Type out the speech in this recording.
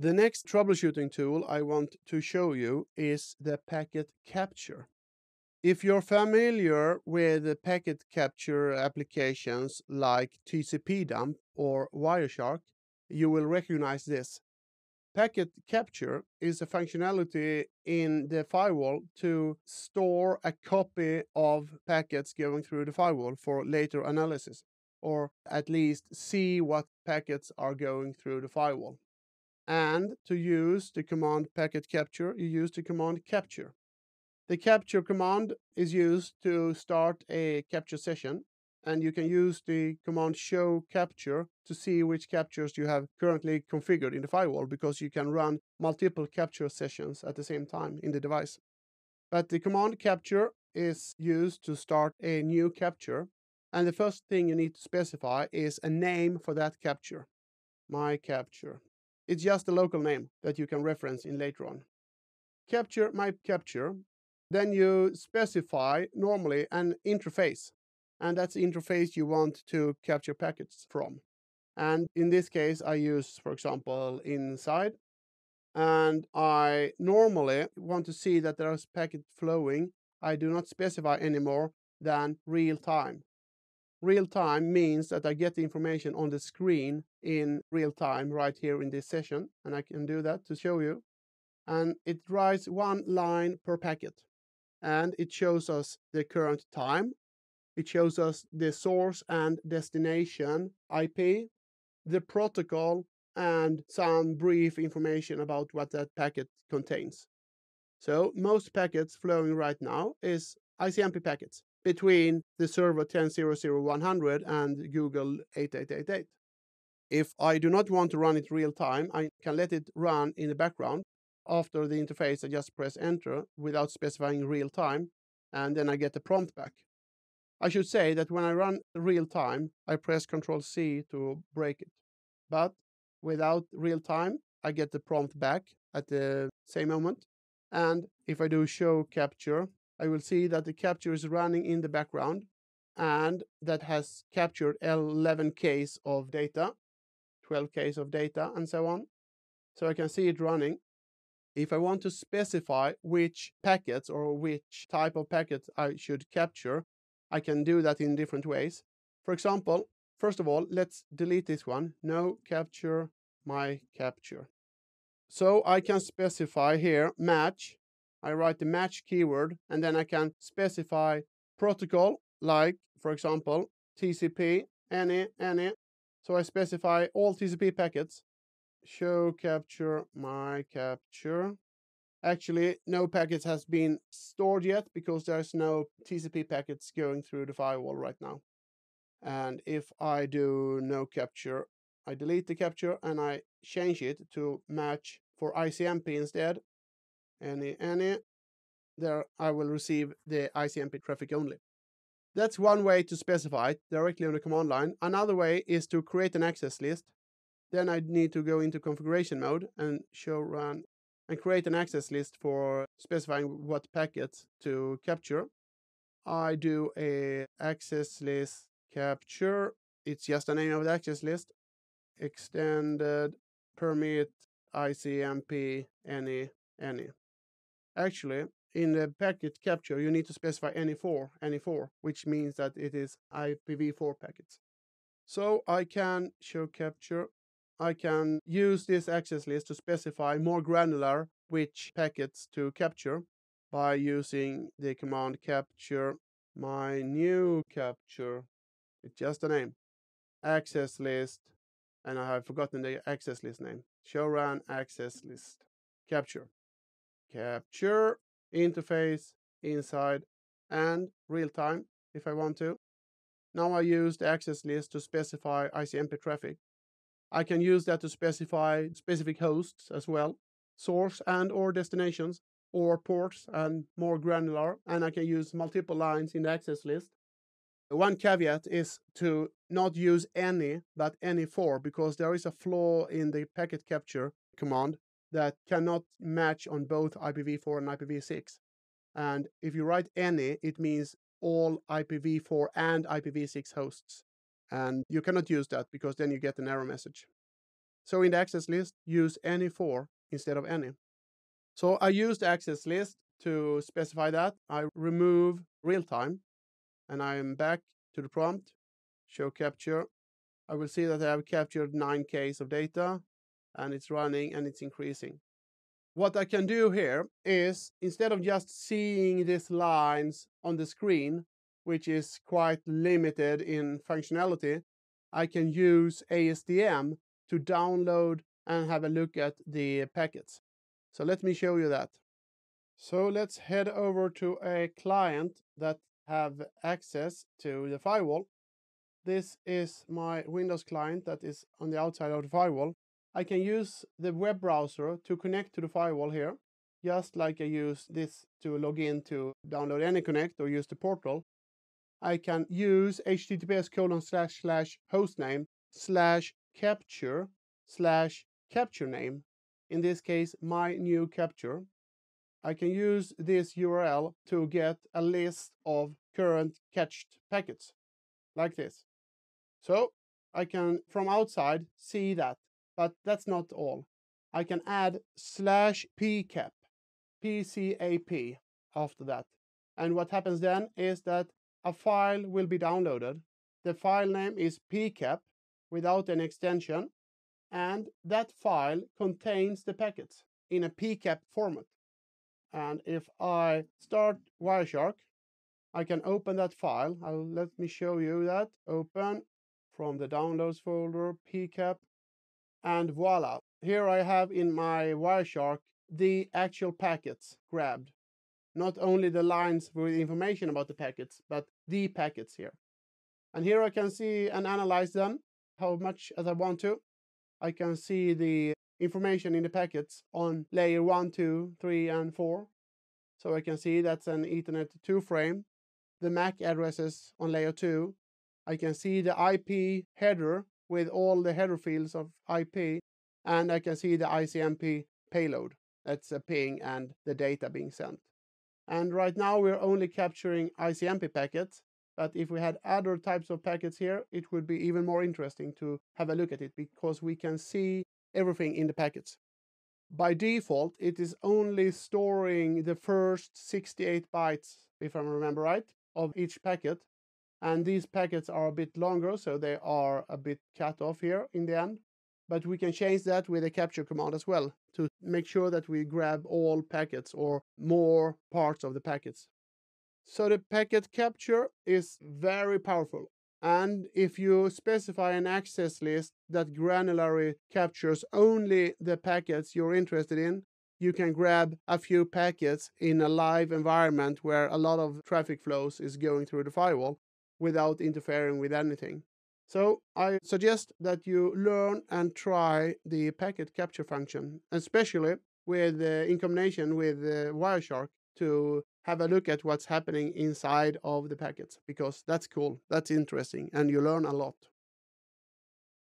The next troubleshooting tool I want to show you is the packet capture. If you're familiar with the packet capture applications like TCP dump or Wireshark, you will recognize this. Packet capture is a functionality in the firewall to store a copy of packets going through the firewall for later analysis, or at least see what packets are going through the firewall. And to use the command packet capture, you use the command capture. The capture command is used to start a capture session and you can use the command show capture to see which captures you have currently configured in the firewall because you can run multiple capture sessions at the same time in the device. But the command capture is used to start a new capture and the first thing you need to specify is a name for that capture. My capture. It's just a local name that you can reference in later on. Capture my capture. Then you specify normally an interface and that's the interface you want to capture packets from. And in this case, I use, for example, inside. And I normally want to see that there is packet flowing. I do not specify any more than real time. Real time means that I get the information on the screen in real time right here in this session. And I can do that to show you. And it writes one line per packet. And it shows us the current time it shows us the source and destination IP, the protocol, and some brief information about what that packet contains. So most packets flowing right now is ICMP packets between the server 10.0.0.100 and Google 8888. If I do not want to run it real time, I can let it run in the background. After the interface, I just press enter without specifying real time, and then I get the prompt back. I should say that when I run real time, I press Control C to break it. But without real time, I get the prompt back at the same moment. And if I do show capture, I will see that the capture is running in the background and that has captured 11 Ks of data, 12 Ks of data, and so on. So I can see it running. If I want to specify which packets or which type of packets I should capture, I can do that in different ways. For example, first of all, let's delete this one. No capture my capture. So I can specify here match. I write the match keyword and then I can specify protocol like, for example, TCP, any, any. So I specify all TCP packets. Show capture my capture. Actually, no packets has been stored yet because there's no TCP packets going through the firewall right now. And if I do no capture, I delete the capture and I change it to match for ICMP instead. Any, any, there I will receive the ICMP traffic only. That's one way to specify it directly on the command line. Another way is to create an access list. Then I need to go into configuration mode and show run and create an access list for specifying what packets to capture. I do a access list capture. It's just the name of the access list. Extended permit ICMP any any. Actually, in the packet capture, you need to specify any four, any four, which means that it is IPv4 packets. So I can show capture I can use this access list to specify more granular which packets to capture by using the command capture my new capture. It's just a name. Access list, and I have forgotten the access list name. Show run access list. Capture. Capture interface inside and real time if I want to. Now I use the access list to specify ICMP traffic I can use that to specify specific hosts as well, source and or destinations, or ports and more granular, and I can use multiple lines in the access list. One caveat is to not use any, but any four, because there is a flaw in the packet capture command that cannot match on both IPv4 and IPv6. And if you write any, it means all IPv4 and IPv6 hosts. And you cannot use that because then you get an error message. So in the access list, use any four instead of any. So I use the access list to specify that. I remove real time and I'm back to the prompt, show capture. I will see that I have captured 9Ks of data and it's running and it's increasing. What I can do here is instead of just seeing these lines on the screen, which is quite limited in functionality, I can use ASDM to download and have a look at the packets. So let me show you that. So let's head over to a client that have access to the firewall. This is my Windows client that is on the outside of the firewall. I can use the web browser to connect to the firewall here, just like I use this to log in to download AnyConnect or use the portal. I can use https colon slash slash hostname slash capture slash capture name. In this case, my new capture. I can use this URL to get a list of current cached packets like this. So I can from outside see that but that's not all. I can add slash pcap, pcap after that. And what happens then is that a file will be downloaded. The file name is pcap without an extension. And that file contains the packets in a pcap format. And if I start Wireshark, I can open that file. I'll, let me show you that. Open from the downloads folder, pcap, and voila, here I have in my Wireshark the actual packets grabbed. Not only the lines with information about the packets, but the packets here. And here I can see and analyze them how much as I want to. I can see the information in the packets on layer 1, 2, 3, and 4. So I can see that's an Ethernet 2 frame. The MAC addresses on layer 2. I can see the IP header with all the header fields of IP, and I can see the ICMP payload. That's a ping and the data being sent. And right now we're only capturing ICMP packets, but if we had other types of packets here, it would be even more interesting to have a look at it because we can see everything in the packets. By default, it is only storing the first 68 bytes, if I remember right, of each packet. And these packets are a bit longer, so they are a bit cut off here in the end. But we can change that with a capture command as well to make sure that we grab all packets or more parts of the packets. So the packet capture is very powerful. And if you specify an access list that granularly captures only the packets you're interested in, you can grab a few packets in a live environment where a lot of traffic flows is going through the firewall without interfering with anything. So I suggest that you learn and try the packet capture function, especially with uh, in combination with uh, Wireshark to have a look at what's happening inside of the packets because that's cool, that's interesting, and you learn a lot.